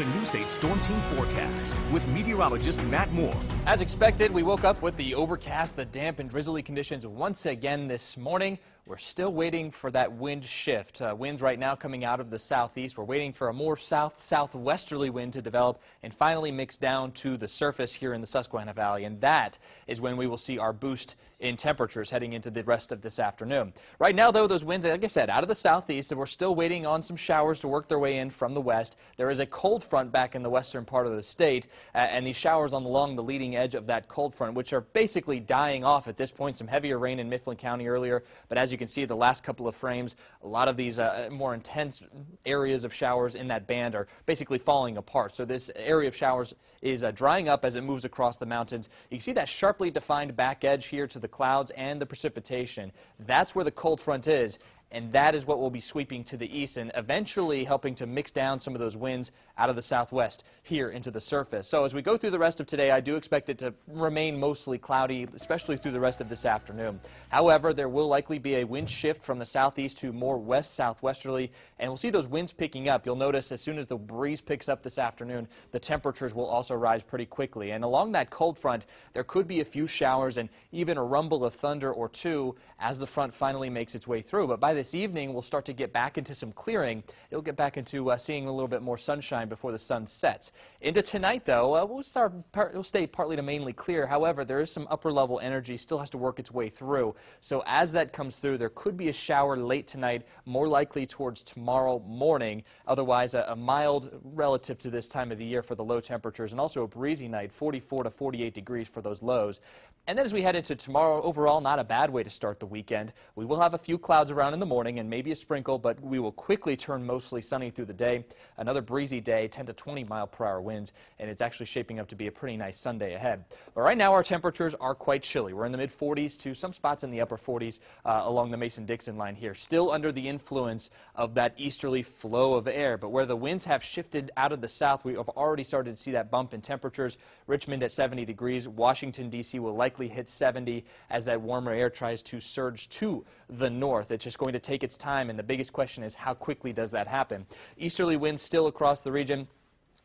the News 8 Storm Team forecast with meteorologist Matt Moore. As expected, we woke up with the overcast, the damp and drizzly conditions once again this morning. We're still waiting for that wind shift. Uh, winds right now coming out of the southeast. We're waiting for a more south-southwesterly wind to develop and finally mix down to the surface here in the Susquehanna Valley. And that is when we will see our boost in temperatures heading into the rest of this afternoon. Right now, though, those winds, like I said, out of the southeast, and we're still waiting on some showers to work their way in from the west. There is a cold front back in the western part of the state, uh, and these showers along the leading edge of that cold front, which are basically dying off at this point. Some heavier rain in Mifflin County earlier, but as you can see, the last couple of frames, a lot of these uh, more intense areas of showers in that band are basically falling apart. So this area of showers is uh, drying up as it moves across the mountains. You can see that sharply defined back edge here to the clouds and the precipitation. That's where the cold front is and that is what will be sweeping to the east and eventually helping to mix down some of those winds out of the southwest here into the surface. So as we go through the rest of today, I do expect it to remain mostly cloudy, especially through the rest of this afternoon. However, there will likely be a wind shift from the southeast to more west-southwesterly, and we'll see those winds picking up. You'll notice as soon as the breeze picks up this afternoon, the temperatures will also rise pretty quickly. And along that cold front, there could be a few showers and even a rumble of thunder or two as the front finally makes its way through. But by the this evening, we'll start to get back into some clearing. It'll get back into uh, seeing a little bit more sunshine before the sun sets. Into tonight, though, uh, we'll, start we'll stay partly to mainly clear. However, there is some upper level energy still has to work its way through. So as that comes through, there could be a shower late tonight, more likely towards tomorrow morning. Otherwise, a, a mild relative to this time of the year for the low temperatures and also a breezy night, 44 to 48 degrees for those lows. And then as we head into tomorrow, overall, not a bad way to start the weekend. We will have a few clouds around in the morning and maybe a sprinkle, but we will quickly turn mostly sunny through the day. Another breezy day, 10 to 20 mile per hour winds, and it's actually shaping up to be a pretty nice Sunday ahead. But right now, our temperatures are quite chilly. We're in the mid 40s to some spots in the upper 40s uh, along the Mason-Dixon line here, still under the influence of that easterly flow of air. But where the winds have shifted out of the south, we have already started to see that bump in temperatures. Richmond at 70 degrees, Washington, D.C. will likely hit 70 as that warmer air tries to surge to the north. It's just going to take its time, and the biggest question is how quickly does that happen? Easterly winds still across the region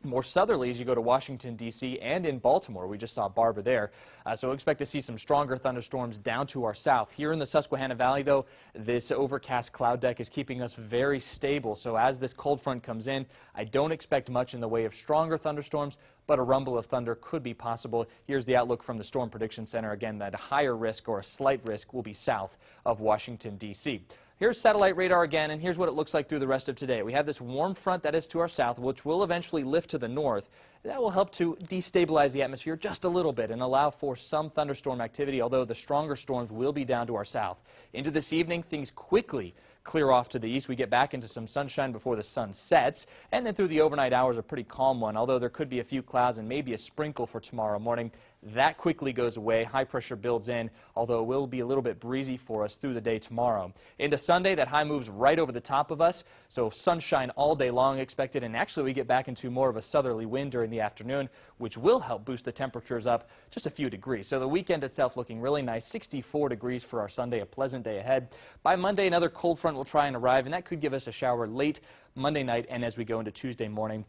more southerly as you go to Washington, D.C. and in Baltimore. We just saw Barbara there. Uh, so expect to see some stronger thunderstorms down to our south. Here in the Susquehanna Valley, though, this overcast cloud deck is keeping us very stable. So as this cold front comes in, I don't expect much in the way of stronger thunderstorms, but a rumble of thunder could be possible. Here's the outlook from the Storm Prediction Center. Again, that higher risk or a slight risk will be south of Washington, D.C. Here's satellite radar again, and here's what it looks like through the rest of today. We have this warm front that is to our south, which will eventually lift to the north. That will help to destabilize the atmosphere just a little bit and allow for some thunderstorm activity, although the stronger storms will be down to our south. Into this evening, things quickly clear off to the east. We get back into some sunshine before the sun sets, and then through the overnight hours, a pretty calm one, although there could be a few clouds and maybe a sprinkle for tomorrow morning. That quickly goes away. High pressure builds in, although it will be a little bit breezy for us through the day tomorrow. Into Sunday, that high moves right over the top of us, so sunshine all day long expected, and actually we get back into more of a southerly wind during the afternoon, which will help boost the temperatures up just a few degrees. So the weekend itself looking really nice, 64 degrees for our Sunday, a pleasant day ahead. By Monday, another cold front will try and arrive, and that could give us a shower late Monday night and as we go into Tuesday morning.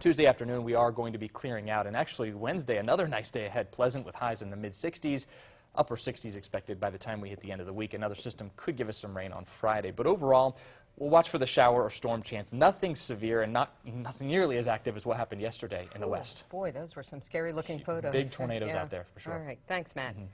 Tuesday afternoon, we are going to be clearing out. And actually, Wednesday, another nice day ahead, pleasant with highs in the mid-60s. Upper 60s expected by the time we hit the end of the week. Another system could give us some rain on Friday. But overall, we'll watch for the shower or storm chance. Nothing severe and not nothing nearly as active as what happened yesterday in the west. Boy, those were some scary looking photos. Big tornadoes yeah. out there, for sure. All right. Thanks, Matt. Mm -hmm.